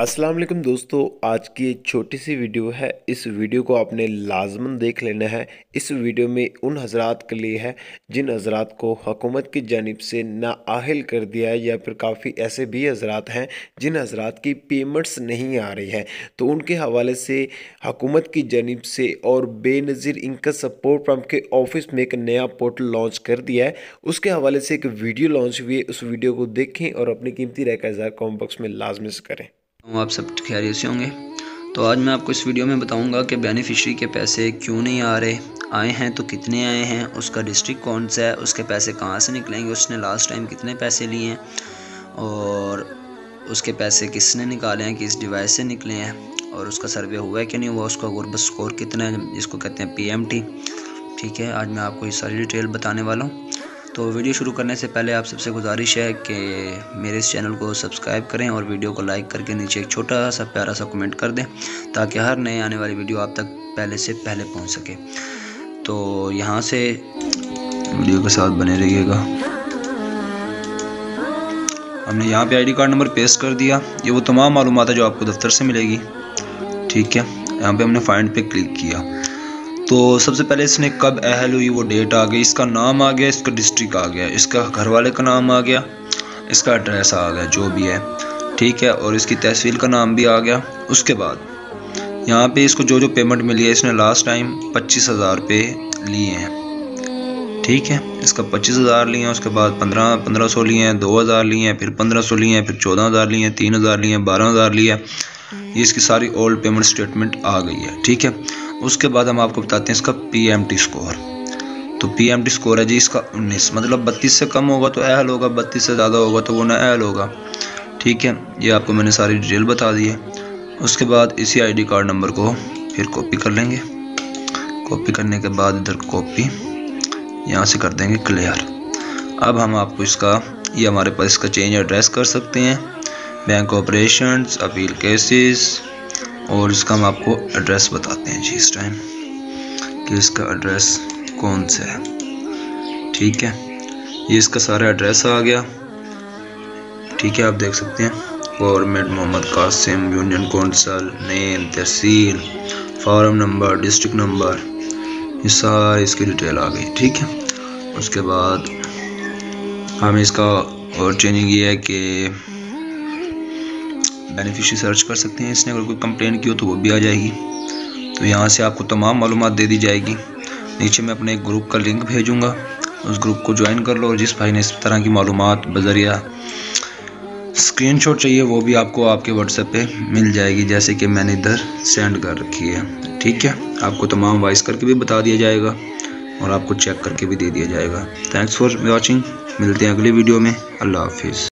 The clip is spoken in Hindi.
अस्सलाम वालेकुम दोस्तों, आज की एक छोटी सी वीडियो है। इस वीडियो को आपने लाजमन देख लेना है। इस वीडियो में उन हजरात के लिए है, जिन हजरात को हकूमत की जानब से नाअहल कर दिया है, या फिर काफ़ी ऐसे भी हजरात हैं, जिन हजरात की पेमेंट्स नहीं आ रही है। तो उनके हवाले से हकूमत की जानब से और बेनज़ीर इनका सपोर्ट पंप के ऑफ़िस में एक नया पोर्टल लॉन्च कर दिया है। उसके हवाले से एक वीडियो लॉन्च हुई है। उस वीडियो को देखें और अपनी कीमती राय का इजहार कॉम बॉक्स में लाजमी से करें। आप सब खैरियत से होंगे। तो आज मैं आपको इस वीडियो में बताऊँगा कि बेनिफिशरी के पैसे क्यों नहीं आ रहे। आए हैं तो कितने आए हैं, उसका डिस्ट्रिक्ट कौन सा है, उसके पैसे कहाँ से निकलेंगे, उसने लास्ट टाइम कितने पैसे लिए हैं, और उसके पैसे किसने निकाले हैं, किस डिवाइस से निकले हैं, और उसका सर्वे हुआ है कि नहीं हुआ, उसका गुरबत स्कोर कितना है, जिसको कहते हैं पीएमटी ठीक है, आज मैं आपको ये सारी डिटेल बताने वाला हूँ। तो वीडियो शुरू करने से पहले आप सबसे गुजारिश है कि मेरे इस चैनल को सब्सक्राइब करें और वीडियो को लाइक करके नीचे एक छोटा सा प्यारा सा कमेंट कर दें, ताकि हर नए आने वाली वीडियो आप तक पहले से पहले पहुँच सके। तो यहाँ से वीडियो के साथ बने रहिएगा। हमने यहाँ पे आईडी कार्ड नंबर पेस्ट कर दिया। ये वो तमाम मालूम है जो आपको दफ्तर से मिलेगी। ठीक है? यहाँ पे हमने फाइंड पे क्लिक किया। तो सबसे पहले इसने कब अहल हुई वो डेट आ गई? इसका नाम आ गया, इसका डिस्ट्रिक्ट आ गया, इसका घर वाले का नाम आ गया, इसका एड्रेस आ गया, जो भी है, ठीक है? और इसकी तहसील का नाम भी आ गया। उसके बाद यहाँ पे इसको जो जो पेमेंट मिली है, इसने लास्ट टाइम पच्चीस हज़ार रुपये लिए हैं, ठीक है? इसका पच्चीस हज़ार लिए हैं, उसके बाद पंद्रह पंद्रह सौ लिए हैं, दो हज़ार लिए हैं, फिर पंद्रह सौ लिए हैं, फिर चौदह हज़ार लिए हैं, तीन हज़ार लिए हैं, बारह हज़ार लिए ये इसकी सारी ओल्ड पेमेंट स्टेटमेंट आ गई है, ठीक है? उसके बाद हम आपको बताते हैं इसका पीएमटी स्कोर तो पीएमटी स्कोर है जी इसका 19 मतलब 32 से कम होगा तो एहल होगा 32 से ज़्यादा होगा तो वो ना एहल होगा, ठीक है? ये आपको मैंने सारी डिटेल बता दी है। उसके बाद इसी आईडी कार्ड नंबर को फिर कॉपी कर लेंगे। कॉपी करने के बाद इधर कॉपी यहाँ से कर देंगे क्लियर अब हम आपको इसका, ये हमारे पास इसका चेंज एड्रेस कर सकते हैं। बैंक ऑपरेशंस अपील केसेस और इसका हम आपको एड्रेस बताते हैं जी इस टाइम कि इसका एड्रेस कौन सा है। ठीक है? ये इसका सारा एड्रेस आ गया। ठीक है, आप देख सकते हैं। Government Mohammad Kasim union council name तहसील फार्म नंबर डिस्ट्रिक्ट नंबर ये सारी इसकी डिटेल आ गई। ठीक है? उसके बाद हम इसका और चेंजिंग ये है कि बेनिफिशरी सर्च कर सकते हैं। इसने अगर कोई कंप्लेन की हो तो वो भी आ जाएगी। तो यहाँ से आपको तमाम मालूम दे दी जाएगी। नीचे मैं अपने एक ग्रुप का लिंक भेजूँगा। उस ग्रुप को ज्वाइन कर लो और जिस भाई ने इस तरह की मालूम बजरिया स्क्रीनशॉट चाहिए, वो भी आपको आपके व्हाट्सएप पे मिल जाएगी, जैसे कि मैंने इधर सेंड कर रखी है। ठीक है? आपको तमाम वॉइस करके भी बता दिया जाएगा और आपको चेक करके भी दे दिया जाएगा। थैंक्स फॉर वॉचिंग मिलते हैं अगली वीडियो में। अल्लाह हाफिज़।